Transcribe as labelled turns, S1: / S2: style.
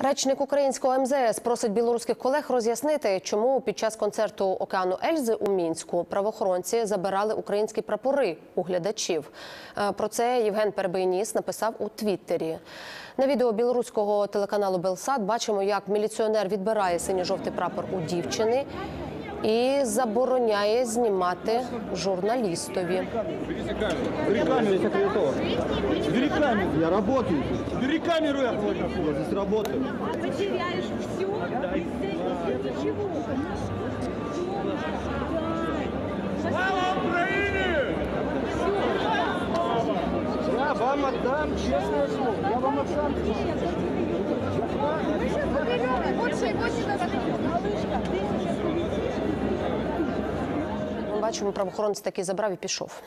S1: Речник українського МЗС просить білоруських колег роз'яснити, чому під час концерту океану Ельзи у мінську правоохоронці забирали українські прапори у глядачів. Е, Про це Євген Перебийніс написав у Твіттері. На відео білоруського телеканалу Белсад бачимо, як міліціонер відбирає синьо-жовтий прапор у дівчини і забороняє знімати журналістові.
S2: Бери камеру, если ты готов. Бери камеру. Я работаю. Бери камеру, я говорю. Я здесь работаю.
S3: потеряешь все из-за ничего.
S2: Слава Украине! Я вам отдам честное слово. Я вам отдам.
S3: Мы сейчас заберем, больше его не надо.
S1: бачимо, правоохоронець таки забрав і пішов.